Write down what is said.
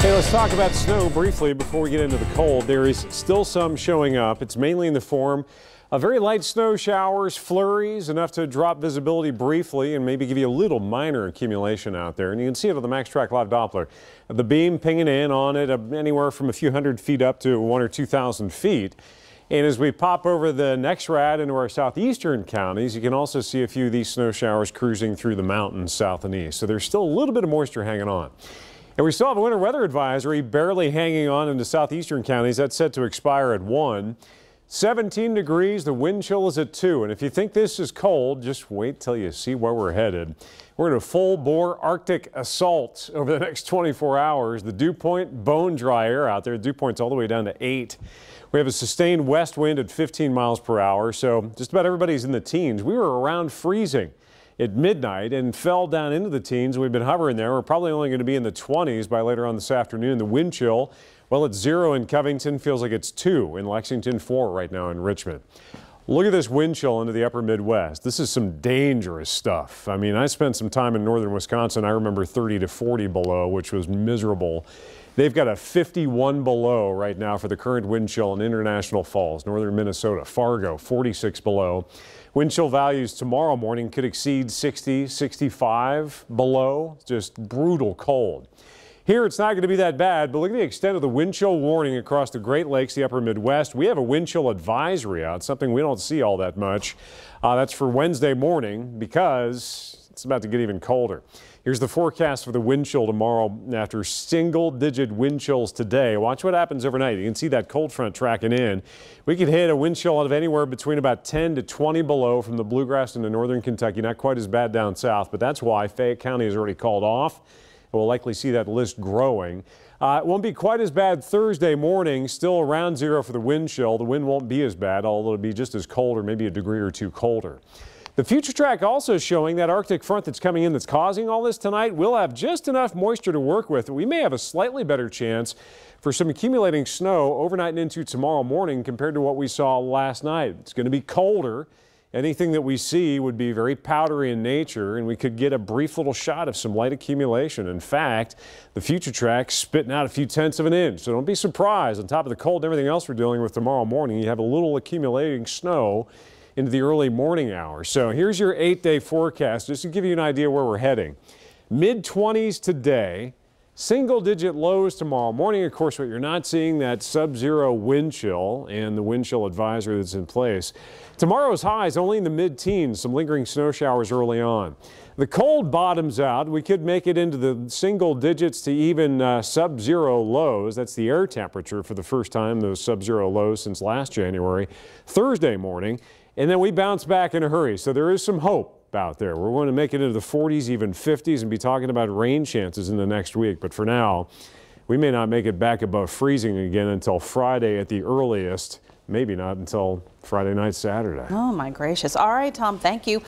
Hey, let's talk about snow briefly before we get into the cold. There is still some showing up. It's mainly in the form of very light snow showers, flurries, enough to drop visibility briefly and maybe give you a little minor accumulation out there. And you can see it on the MaxTrack Live Doppler. The beam pinging in on it uh, anywhere from a few hundred feet up to one or 2,000 feet. And as we pop over the next rad into our southeastern counties, you can also see a few of these snow showers cruising through the mountains south and east. So there's still a little bit of moisture hanging on. And we still have a winter weather advisory barely hanging on into southeastern counties. That's set to expire at 1. 17 degrees, the wind chill is at 2. And if you think this is cold, just wait till you see where we're headed. We're in a full bore Arctic assault over the next 24 hours. The dew point bone dry air out there. The dew point's all the way down to 8. We have a sustained west wind at 15 miles per hour, so just about everybody's in the teens. We were around freezing at midnight and fell down into the teens. We've been hovering there. We're probably only going to be in the 20s by later on this afternoon. The wind chill, well, it's zero in Covington, feels like it's two in Lexington, four right now in Richmond. Look at this wind chill into the upper Midwest. This is some dangerous stuff. I mean, I spent some time in northern Wisconsin. I remember 30 to 40 below, which was miserable. They've got a 51 below right now for the current wind chill in International Falls, northern Minnesota. Fargo, 46 below. Wind chill values tomorrow morning could exceed 60, 65 below. Just brutal cold. Here, it's not going to be that bad, but look at the extent of the wind chill warning across the Great Lakes, the upper Midwest. We have a wind chill advisory out, something we don't see all that much. Uh, that's for Wednesday morning because it's about to get even colder. Here's the forecast for the wind chill tomorrow after single digit wind chills today. Watch what happens overnight. You can see that cold front tracking in. We could hit a wind chill out of anywhere between about 10 to 20 below from the bluegrass into northern Kentucky. Not quite as bad down south, but that's why Fayette County is already called off. We'll likely see that list growing. Uh, it won't be quite as bad Thursday morning, still around zero for the wind chill. The wind won't be as bad, although it'll be just as cold or maybe a degree or two colder. The future track also showing that Arctic front that's coming in that's causing all this tonight will have just enough moisture to work with. We may have a slightly better chance for some accumulating snow overnight and into tomorrow morning compared to what we saw last night. It's going to be colder. Anything that we see would be very powdery in nature, and we could get a brief little shot of some light accumulation. In fact, the future track spitting out a few tenths of an inch. So don't be surprised. On top of the cold and everything else we're dealing with tomorrow morning, you have a little accumulating snow into the early morning hours. So here's your eight day forecast just to give you an idea where we're heading. Mid 20s today, single digit lows tomorrow morning. Of course, what you're not seeing that sub zero wind chill and the wind chill advisory that's in place. Tomorrow's highs only in the mid teens, some lingering snow showers early on. The cold bottoms out. We could make it into the single digits to even uh, sub zero lows. That's the air temperature for the first time, those sub zero lows since last January. Thursday morning. And then we bounce back in a hurry. So there is some hope there. We're going to make it into the 40s, even 50s, and be talking about rain chances in the next week. But for now, we may not make it back above freezing again until Friday at the earliest. Maybe not until Friday night, Saturday. Oh, my gracious. All right, Tom, thank you.